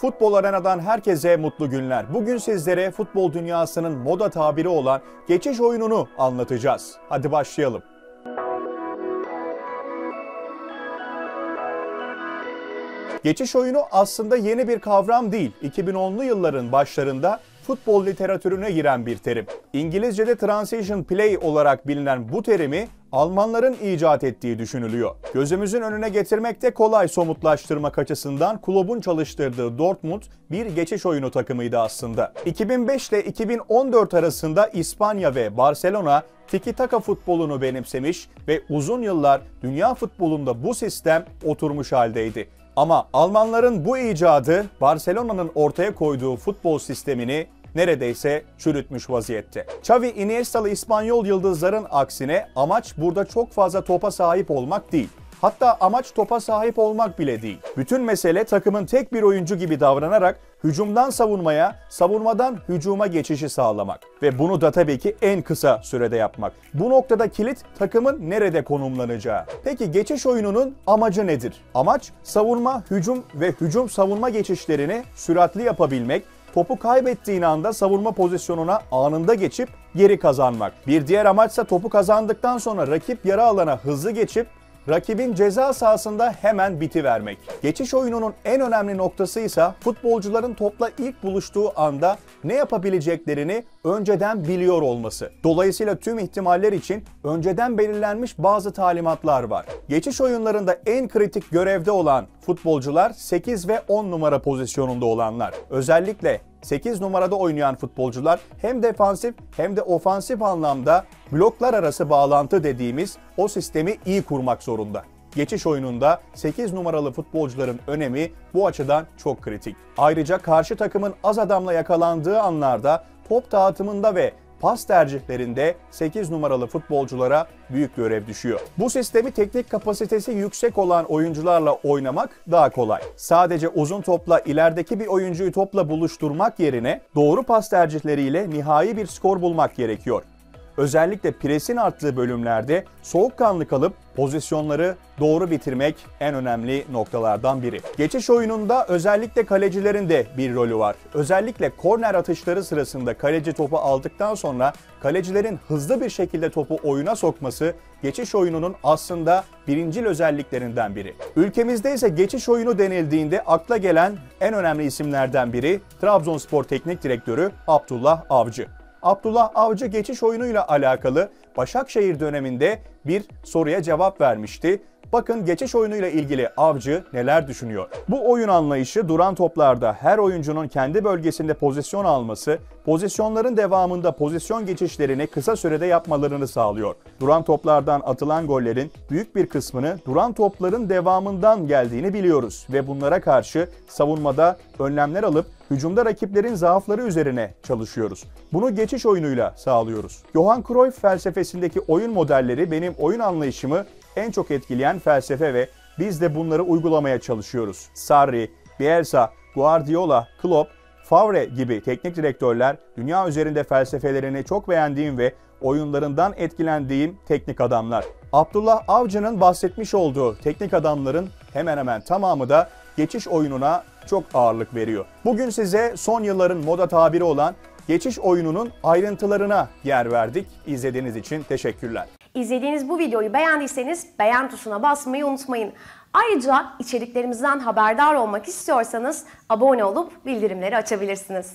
Futbol Arena'dan herkese mutlu günler. Bugün sizlere futbol dünyasının moda tabiri olan geçiş oyununu anlatacağız. Hadi başlayalım. Geçiş oyunu aslında yeni bir kavram değil. 2010'lu yılların başlarında futbol literatürüne giren bir terim. İngilizce'de transition play olarak bilinen bu terimi Almanların icat ettiği düşünülüyor. Gözümüzün önüne getirmekte kolay somutlaştırmak açısından kulübün çalıştırdığı Dortmund bir geçiş oyunu takımıydı aslında. 2005 ile 2014 arasında İspanya ve Barcelona tiki taka futbolunu benimsemiş ve uzun yıllar dünya futbolunda bu sistem oturmuş haldeydi. Ama Almanların bu icadı Barcelona'nın ortaya koyduğu futbol sistemini neredeyse çürütmüş vaziyette. Xavi Iniesta'lı İspanyol yıldızların aksine amaç burada çok fazla topa sahip olmak değil. Hatta amaç topa sahip olmak bile değil. Bütün mesele takımın tek bir oyuncu gibi davranarak hücumdan savunmaya, savunmadan hücuma geçişi sağlamak. Ve bunu da tabii ki en kısa sürede yapmak. Bu noktada kilit takımın nerede konumlanacağı. Peki geçiş oyununun amacı nedir? Amaç savunma, hücum ve hücum savunma geçişlerini süratli yapabilmek, topu kaybettiğin anda savunma pozisyonuna anında geçip geri kazanmak. Bir diğer amaçsa topu kazandıktan sonra rakip yarı alana hızlı geçip rakibin ceza sahasında hemen biti vermek. Geçiş oyununun en önemli noktası ise futbolcuların topla ilk buluştuğu anda ne yapabileceklerini önceden biliyor olması. Dolayısıyla tüm ihtimaller için önceden belirlenmiş bazı talimatlar var. Geçiş oyunlarında en kritik görevde olan futbolcular 8 ve 10 numara pozisyonunda olanlar. Özellikle 8 numarada oynayan futbolcular hem defansif hem de ofansif anlamda bloklar arası bağlantı dediğimiz o sistemi iyi kurmak zorunda. Geçiş oyununda 8 numaralı futbolcuların önemi bu açıdan çok kritik. Ayrıca karşı takımın az adamla yakalandığı anlarda top dağıtımında ve pas tercihlerinde 8 numaralı futbolculara büyük görev düşüyor. Bu sistemi teknik kapasitesi yüksek olan oyuncularla oynamak daha kolay. Sadece uzun topla ilerideki bir oyuncuyu topla buluşturmak yerine doğru pas tercihleriyle nihai bir skor bulmak gerekiyor özellikle presin arttığı bölümlerde soğukkanlı kalıp pozisyonları doğru bitirmek en önemli noktalardan biri. Geçiş oyununda özellikle kalecilerin de bir rolü var. Özellikle korner atışları sırasında kaleci topu aldıktan sonra kalecilerin hızlı bir şekilde topu oyuna sokması geçiş oyununun aslında birincil özelliklerinden biri. Ülkemizde ise geçiş oyunu denildiğinde akla gelen en önemli isimlerden biri Trabzonspor Teknik Direktörü Abdullah Avcı. Abdullah Avcı geçiş oyunuyla alakalı Başakşehir döneminde bir soruya cevap vermişti. Bakın geçiş oyunuyla ilgili Avcı neler düşünüyor? Bu oyun anlayışı duran toplarda her oyuncunun kendi bölgesinde pozisyon alması, pozisyonların devamında pozisyon geçişlerini kısa sürede yapmalarını sağlıyor. Duran toplardan atılan gollerin büyük bir kısmını duran topların devamından geldiğini biliyoruz ve bunlara karşı savunmada önlemler alıp hücumda rakiplerin zaafları üzerine çalışıyoruz. Bunu geçiş oyunuyla sağlıyoruz. Johan Cruyff felsefesindeki oyun modelleri benim oyun anlayışımı en çok etkileyen felsefe ve biz de bunları uygulamaya çalışıyoruz. Sarri, Bielsa, Guardiola, Klopp, Favre gibi teknik direktörler dünya üzerinde felsefelerini çok beğendiğim ve oyunlarından etkilendiğim teknik adamlar. Abdullah Avcı'nın bahsetmiş olduğu teknik adamların hemen hemen tamamı da geçiş oyununa çok ağırlık veriyor. Bugün size son yılların moda tabiri olan geçiş oyununun ayrıntılarına yer verdik. İzlediğiniz için teşekkürler. İzlediğiniz bu videoyu beğendiyseniz beğen tuşuna basmayı unutmayın. Ayrıca içeriklerimizden haberdar olmak istiyorsanız abone olup bildirimleri açabilirsiniz.